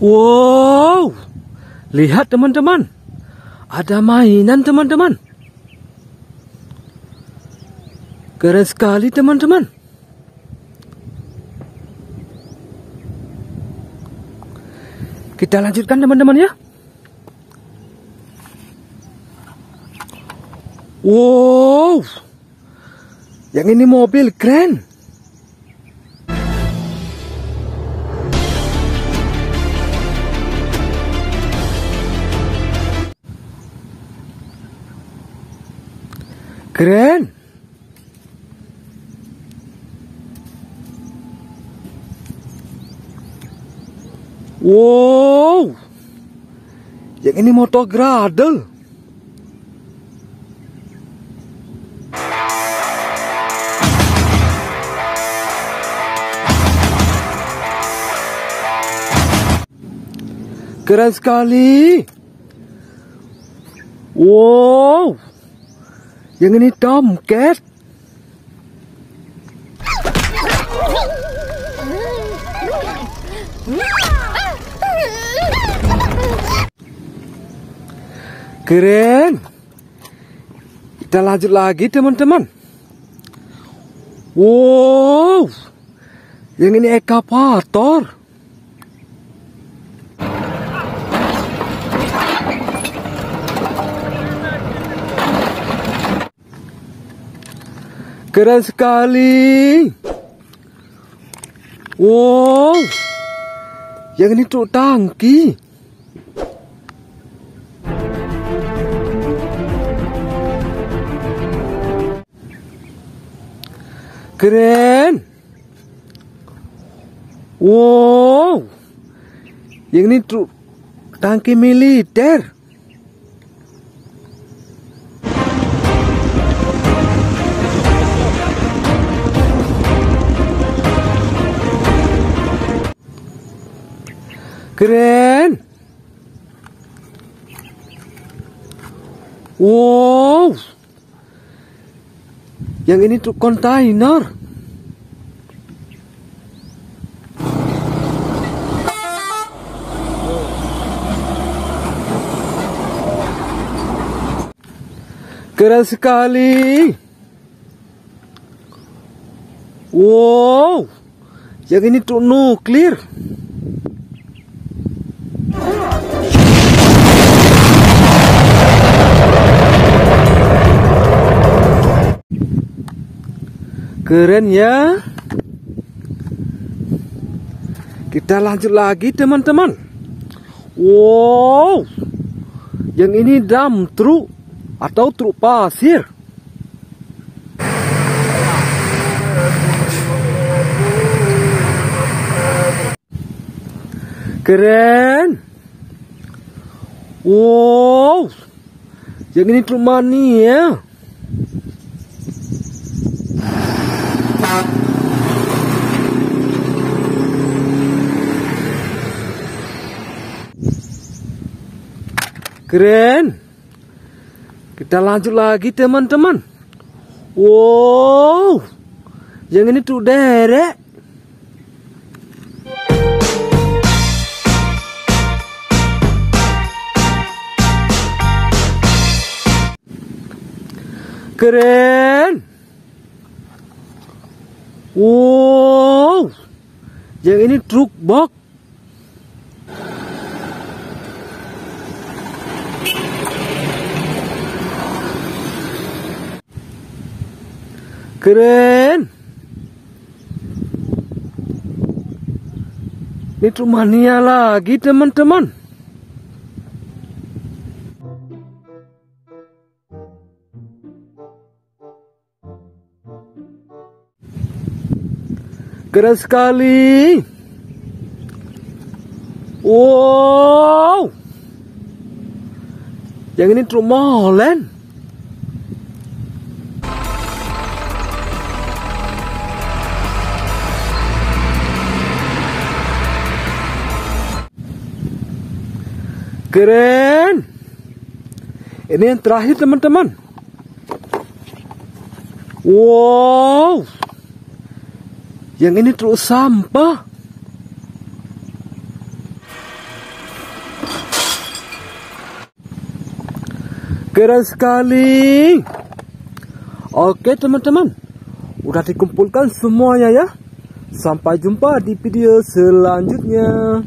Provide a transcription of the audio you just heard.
Wow, lihat teman-teman, ada mainan teman-teman. Keren sekali teman-teman. Kita lanjutkan teman-teman ya. Wow, yang ini mobil keren. Keren. Wow. Yang ini motor gradel. Keren sekali. Wow. Yang ini Tomcat. Keren. Kita lanjut lagi teman-teman. Wow. Yang ini ekapator. Keren sekali. Wow. Yang ini truk tangki. Keren. Wow. Yang ini truk tangki militer. Keren. Wow. Yang ini truk kontainer. Keren sekali. Wow. Yang ini truk nuklir. Keren ya. Kita lanjut lagi teman-teman. Wow. Yang ini dam truk atau truk pasir. Keren. Wow. Yang ini truk mania. ya. Keren. Kita lanjut lagi teman-teman. Wow. Yang ini tuh derek. Keren. Wow. Yang ini truk box. Keren. Ini truk mania lagi teman-teman. Keren sekali. Wow. Yang ini truk molen. Keren. Ini yang terakhir teman-teman. Wow. Yang ini terus sampah. Keren sekali. Oke teman-teman. Udah dikumpulkan semuanya ya. Sampai jumpa di video selanjutnya.